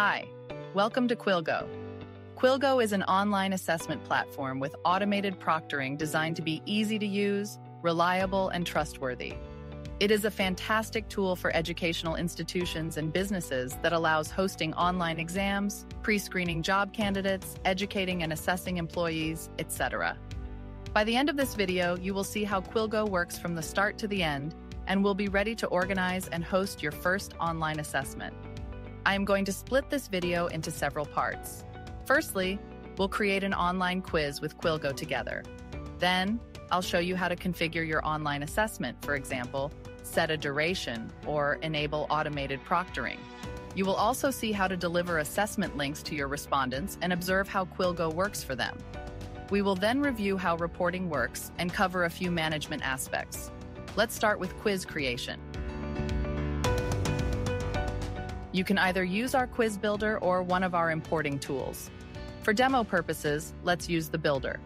Hi, welcome to Quilgo. Quilgo is an online assessment platform with automated proctoring designed to be easy to use, reliable, and trustworthy. It is a fantastic tool for educational institutions and businesses that allows hosting online exams, pre-screening job candidates, educating and assessing employees, etc. By the end of this video, you will see how Quilgo works from the start to the end and will be ready to organize and host your first online assessment. I am going to split this video into several parts. Firstly, we'll create an online quiz with Quilgo together. Then, I'll show you how to configure your online assessment, for example, set a duration, or enable automated proctoring. You will also see how to deliver assessment links to your respondents and observe how Quilgo works for them. We will then review how reporting works and cover a few management aspects. Let's start with quiz creation. You can either use our quiz builder or one of our importing tools. For demo purposes, let's use the builder.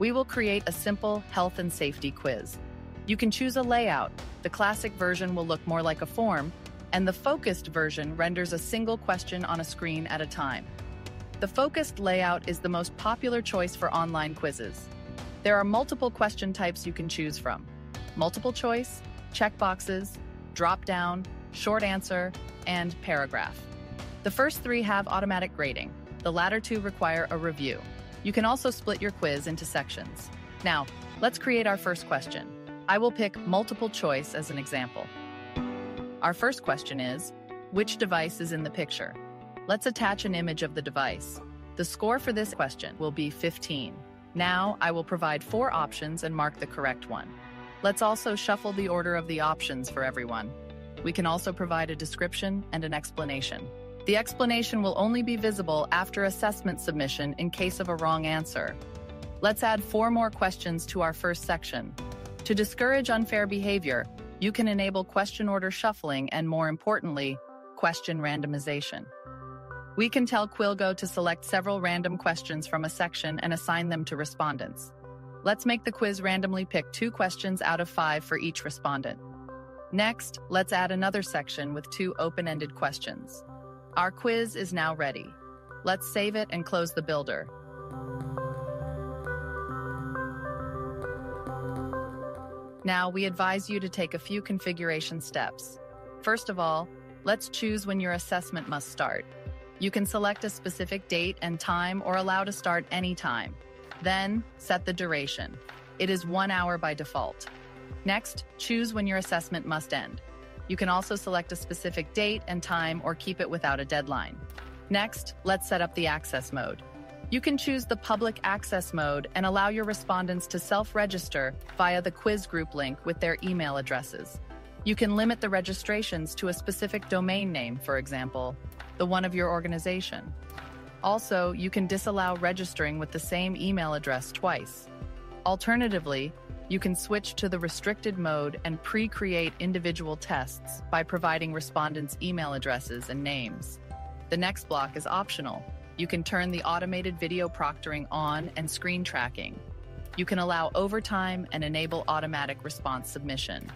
We will create a simple health and safety quiz. You can choose a layout. The classic version will look more like a form, and the focused version renders a single question on a screen at a time. The focused layout is the most popular choice for online quizzes. There are multiple question types you can choose from. Multiple choice, checkboxes, drop down, short answer, and paragraph. The first three have automatic grading. The latter two require a review. You can also split your quiz into sections. Now, let's create our first question. I will pick multiple choice as an example. Our first question is, which device is in the picture? Let's attach an image of the device. The score for this question will be 15. Now, I will provide four options and mark the correct one. Let's also shuffle the order of the options for everyone. We can also provide a description and an explanation. The explanation will only be visible after assessment submission in case of a wrong answer. Let's add four more questions to our first section. To discourage unfair behavior, you can enable question order shuffling and, more importantly, question randomization. We can tell Quilgo to select several random questions from a section and assign them to respondents. Let's make the quiz randomly pick two questions out of five for each respondent. Next, let's add another section with two open-ended questions. Our quiz is now ready. Let's save it and close the builder. Now, we advise you to take a few configuration steps. First of all, let's choose when your assessment must start. You can select a specific date and time or allow to start anytime. Then, set the duration. It is one hour by default. Next, choose when your assessment must end. You can also select a specific date and time or keep it without a deadline. Next, let's set up the access mode. You can choose the public access mode and allow your respondents to self-register via the quiz group link with their email addresses. You can limit the registrations to a specific domain name, for example, the one of your organization. Also, you can disallow registering with the same email address twice. Alternatively, you can switch to the restricted mode and pre-create individual tests by providing respondents' email addresses and names. The next block is optional. You can turn the automated video proctoring on and screen tracking. You can allow overtime and enable automatic response submission.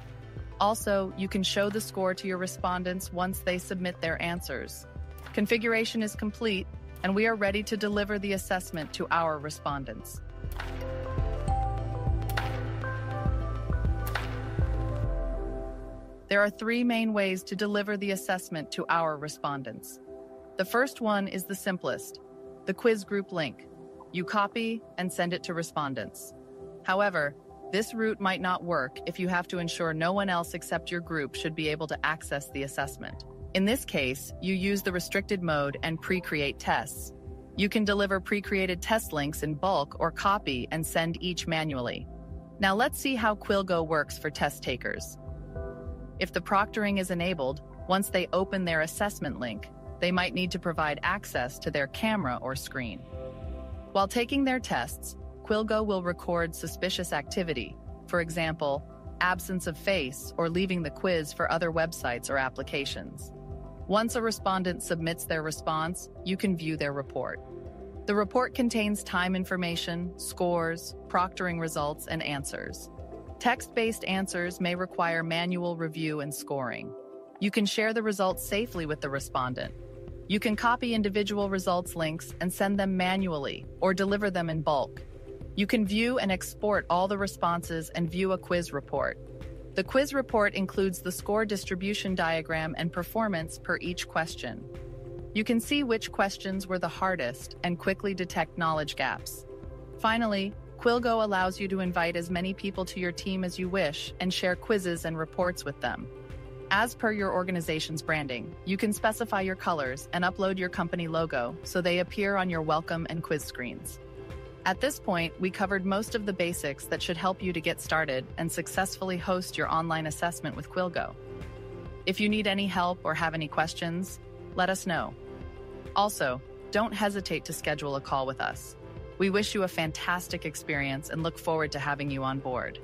Also, you can show the score to your respondents once they submit their answers. Configuration is complete, and we are ready to deliver the assessment to our respondents. There are three main ways to deliver the assessment to our respondents. The first one is the simplest, the quiz group link. You copy and send it to respondents. However, this route might not work if you have to ensure no one else except your group should be able to access the assessment. In this case, you use the restricted mode and pre-create tests. You can deliver pre-created test links in bulk or copy and send each manually. Now let's see how Quilgo works for test takers. If the proctoring is enabled, once they open their assessment link, they might need to provide access to their camera or screen. While taking their tests, Quilgo will record suspicious activity, for example, absence of face or leaving the quiz for other websites or applications. Once a respondent submits their response, you can view their report. The report contains time information, scores, proctoring results, and answers. Text-based answers may require manual review and scoring. You can share the results safely with the respondent, You can copy individual results links and send them manually or deliver them in bulk. You can view and export all the responses and view a quiz report. The quiz report includes the score distribution diagram and performance per each question. You can see which questions were the hardest and quickly detect knowledge gaps. Finally, Quilgo allows you to invite as many people to your team as you wish and share quizzes and reports with them. As per your organization's branding, you can specify your colors and upload your company logo so they appear on your welcome and quiz screens. At this point, we covered most of the basics that should help you to get started and successfully host your online assessment with Quilgo. If you need any help or have any questions, let us know. Also, don't hesitate to schedule a call with us. We wish you a fantastic experience and look forward to having you on board.